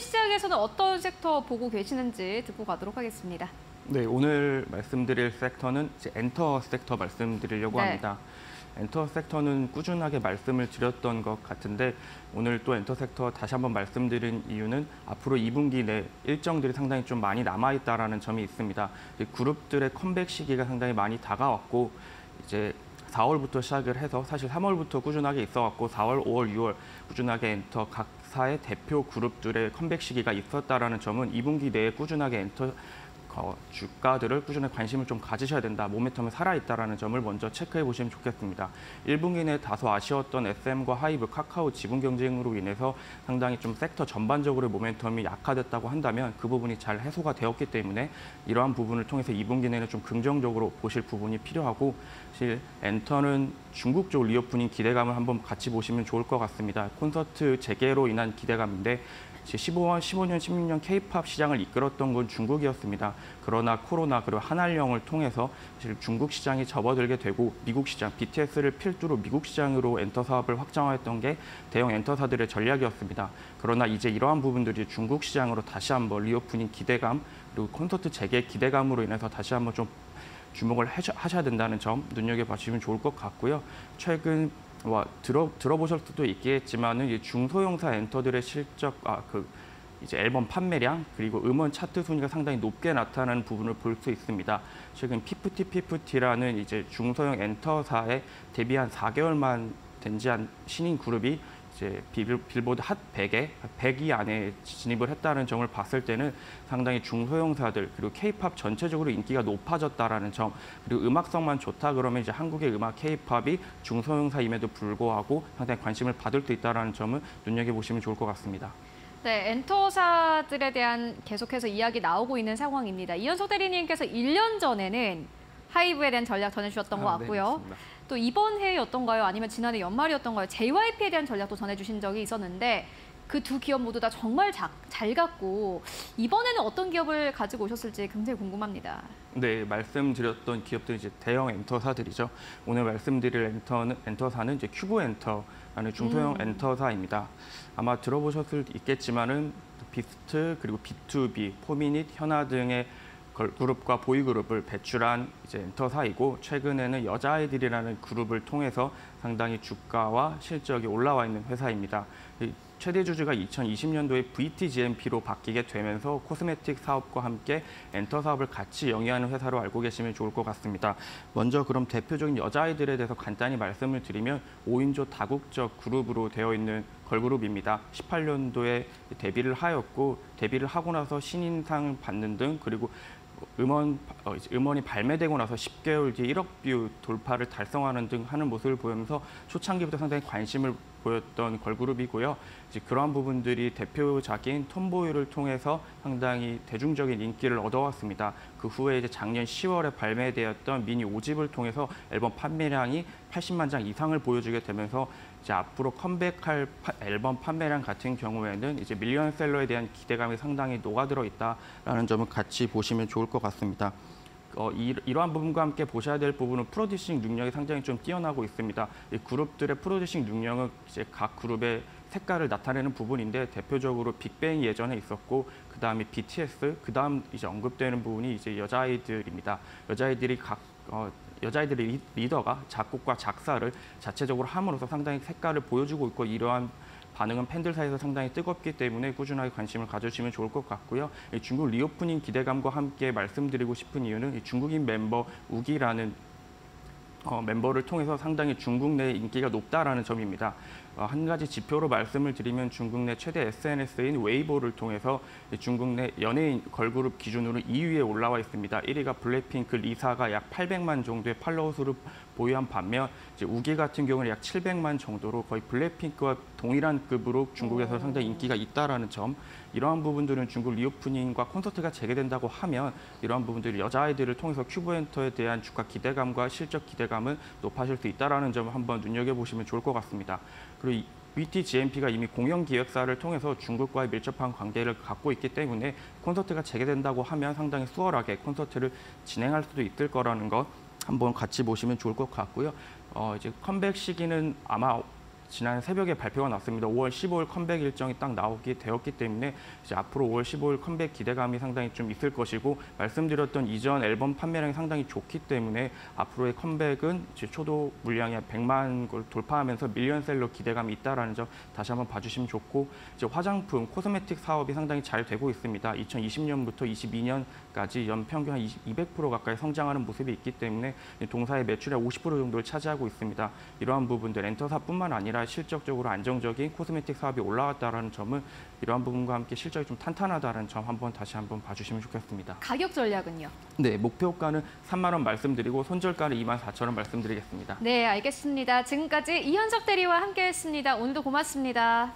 시장에서는 어떤 섹터 보고 계시는지 듣고 가도록 하겠습니다. 네, 오늘 말씀드릴 섹터는 엔터 섹터 말씀드리려고 네. 합니다. 엔터 섹터는 꾸준하게 말씀을 드렸던 것 같은데 오늘 또 엔터 섹터 다시 한번 말씀드린 이유는 앞으로 2분기 내 일정들이 상당히 좀 많이 남아있다라는 점이 있습니다. 이 그룹들의 컴백 시기가 상당히 많이 다가왔고 이제 4월부터 시작을 해서 사실 3월부터 꾸준하게 있어왔고 4월, 5월, 6월 꾸준하게 엔터 각사의 대표 그룹들의 컴백 시기가 있었다라는 점은 2분기 내에 꾸준하게 엔터 어, 주가들을 꾸준히 관심을 좀 가지셔야 된다. 모멘텀이 살아있다라는 점을 먼저 체크해 보시면 좋겠습니다. 1분기 내 다소 아쉬웠던 SM과 하이브, 카카오 지분 경쟁으로 인해서 상당히 좀 섹터 전반적으로 모멘텀이 약화됐다고 한다면 그 부분이 잘 해소가 되었기 때문에 이러한 부분을 통해서 2분기 내는 좀 긍정적으로 보실 부분이 필요하고 사실 엔터는 중국 쪽 reopening 기대감을 한번 같이 보시면 좋을 것 같습니다. 콘서트 재개로 인한 기대감인데 15년, 15년, 16년 K-팝 시장을 이끌었던 건 중국이었습니다. 그러나 코로나 그리고 한알령을 통해서 사실 중국 시장이 접어들게 되고 미국 시장, BTS를 필두로 미국 시장으로 엔터 사업을 확장했던 게 대형 엔터사들의 전략이었습니다. 그러나 이제 이러한 부분들이 중국 시장으로 다시 한번 reopening 기대감 그리고 콘서트 재개 기대감으로 인해서 다시 한번 좀 주목을 하셔야 된다는 점 눈여겨보시면 좋을 것 같고요. 최근 와 들어 들어보실 수도 있겠지만은 이 중소형사 엔터들의 실적 아 그 이제 앨범 판매량 그리고 음원 차트 순위가 상당히 높게 나타나는 부분을 볼 수 있습니다. 최근 피프티 피프티라는 이제 중소형 엔터사에 데뷔한 4개월만 된 지 한 신인 그룹이 이제 빌, 빌보드 핫 100에 100위 안에 진입을 했다는 점을 봤을 때는 상당히 중소형사들 그리고 K-팝 전체적으로 인기가 높아졌다라는 점 그리고 음악성만 좋다 그러면 이제 한국의 음악 K-팝이 중소형사임에도 불구하고 상당히 관심을 받을 수 있다라는 점을 눈여겨 보시면 좋을 것 같습니다. 네, 엔터사들에 대한 계속해서 이야기 나오고 있는 상황입니다. 이현석 대리님께서 1년 전에는 하이브에 대한 전략 전해주셨던 것 아, 네, 같고요. 맞습니다. 또 이번 해였던가요? 아니면 지난해 연말이었던가요? JYP에 대한 전략도 전해주신 적이 있었는데 그 두 기업 모두 다 정말 자- 잘 갔고 이번에는 어떤 기업을 가지고 오셨을지 굉장히 궁금합니다. 네, 말씀드렸던 기업들이 이제 대형 엔터사들이죠. 오늘 말씀드릴 엔터는 엔터사는 이제 큐브 엔터라는 중소형 음. 엔터사입니다. 아마 들어보셨을 있겠지만은 비스트 그리고 B2B, 포미닛, 현아 등의 걸그룹과 보이그룹을 배출한 이제 엔터사이고 최근에는 여자아이들이라는 그룹을 통해서 상당히 주가와 실적이 올라와 있는 회사입니다. 이 최대 주주가 2020년도에 VTGMP로 바뀌게 되면서 코스메틱 사업과 함께 엔터 사업을 같이 영위하는 회사로 알고 계시면 좋을 것 같습니다. 먼저 그럼 대표적인 여자아이들에 대해서 간단히 말씀을 드리면 5인조 다국적 그룹으로 되어 있는 걸그룹입니다. 18년도에 데뷔를 하였고 데뷔를 하고 나서 신인상을 받는 등 그리고 음원 어, 이제 음원이 발매되고 나서 10개월 뒤에 1억 뷰 돌파를 달성하는 등 하는 모습을 보이면서 초창기부터 상당히 관심을 보였던 걸그룹이고요. 이제 그러한 부분들이 대표작인 톰보이를 통해서 상당히 대중적인 인기를 얻어왔습니다. 그 후에 이제 작년 10월에 발매되었던 미니 5집을 통해서 앨범 판매량이 80만 장 이상을 보여주게 되면서 이제 앞으로 컴백할 파- 앨범 판매량 같은 경우에는 이제 밀리언셀러에 대한 기대감이 상당히 녹아들어 있다라는 점을 같이 보시면 좋을 것 같습니다. 어, 이, 이러한 부분과 함께 보셔야 될 부분은 producing 능력이 상당히 좀 뛰어나고 있습니다. 이 그룹들의 producing 능력은 이제 각 그룹의 색깔을 나타내는 부분인데 대표적으로 빅뱅이 예전에 있었고 그 다음에 BTS, 그 다음 이제 언급되는 부분이 이제 여자아이들입니다. 여자아이들이 각 어, 여자아이들의 리- 리더가 작곡과 작사를 자체적으로 함으로써 상당히 색깔을 보여주고 있고 이러한 반응은 팬들 사이에서 상당히 뜨겁기 때문에 꾸준하게 관심을 가져주시면 좋을 것 같고요. 이 중국 reopening 기대감과 함께 말씀드리고 싶은 이유는 이 중국인 멤버 우기라는 어, 멤버를 통해서 상당히 중국 내 인기가 높다라는 점입니다. 어, 한 가지 지표로 말씀을 드리면 중국 내 최대 SNS인 웨이보를 통해서 이 중국 내 연예인 걸그룹 기준으로 2위에 올라와 있습니다. 1위가 블랙핑크 리사가 약 800만 정도의 팔로워 수를 보유한 반면 이제 우기 같은 경우는 약 700만 정도로 거의 블랙핑크와 동일한 급으로 중국에서 오. 상당히 인기가 있다라는 점 이러한 부분들은 중국 reopening과 콘서트가 재개된다고 하면 이러한 부분들이 여자아이들을 통해서 큐브엔터에 대한 주가 기대감과 실적 기대감은 높아질 수 있다라는 점을 한번 눈여겨보시면 좋을 것 같습니다. 그리고 이 VTGMP가 이미 공연 기획사를 통해서 중국과의 밀접한 관계를 갖고 있기 때문에 콘서트가 재개된다고 하면 상당히 수월하게 콘서트를 진행할 수도 있을 거라는 것 한번 같이 보시면 좋을 것 같고요. 어, 이제 컴백 시기는 아마 지난 새벽에 발표가 났습니다. 5월 15일 컴백 일정이 딱 나오게 되었기 때문에 이제 앞으로 5월 15일 컴백 기대감이 상당히 좀 있을 것이고 말씀드렸던 이전 앨범 판매량이 상당히 좋기 때문에 앞으로의 컴백은 초도 물량이 한 100만 걸 돌파하면서 밀리언셀러 기대감이 있다라는 점 다시 한번 봐주시면 좋고 이제 화장품 cosmetic 사업이 상당히 잘 되고 있습니다. 2020년부터 22년까지 연평균 한 200% 가까이 성장하는 모습이 있기 때문에 동사의 매출의 50% 정도를 차지하고 있습니다. 이러한 부분들 엔터사뿐만 아니라 실적적으로 안정적인 cosmetic 사업이 올라왔다라는 점은 이러한 부분과 함께 실적이 좀 탄탄하다는 점 한번 다시 한번 봐주시면 좋겠습니다. 가격 전략은요? 네, 목표가는 3만 원 말씀드리고 손절가는 2만 4천 원 말씀드리겠습니다. 네, 알겠습니다. 지금까지 이현석 대리와 함께했습니다. 오늘도 고맙습니다.